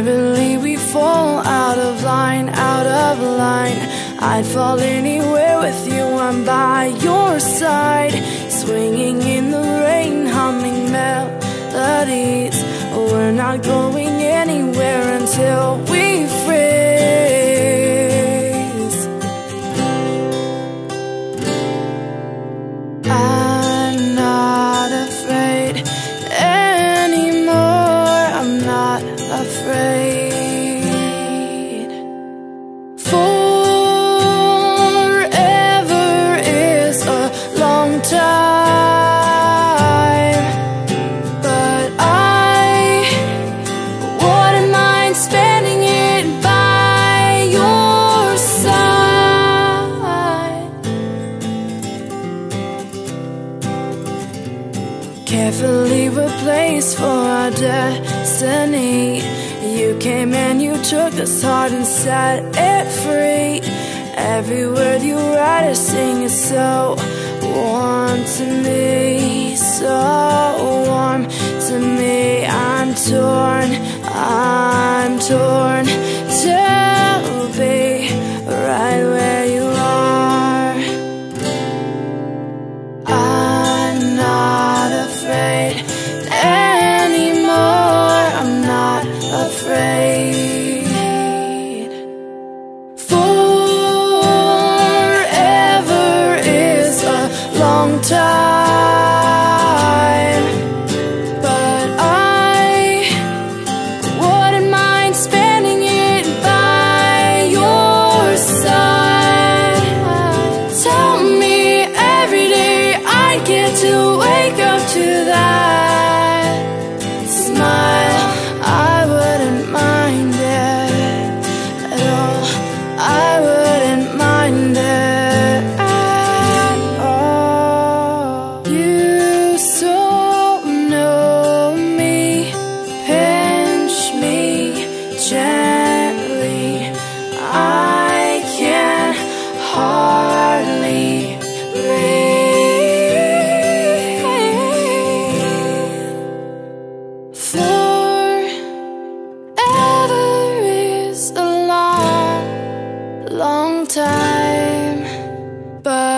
Verily we fall out of line, out of line. I'd fall anywhere with you, I'm by your side. Swinging in the rain, humming melodies. We're not going anywhere until we Carefully replaced for our destiny. You came and you took this heart and set it free. Every word you write or sing is so warm to me, so warm to me. I'm torn, I'm torn to long time, but